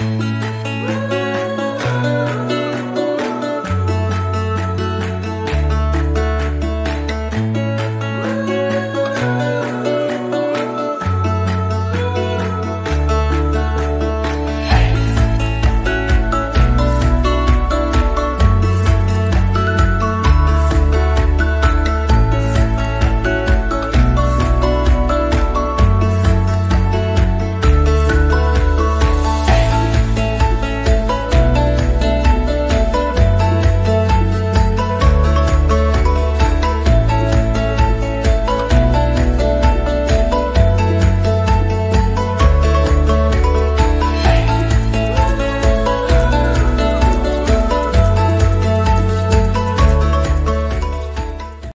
Bye.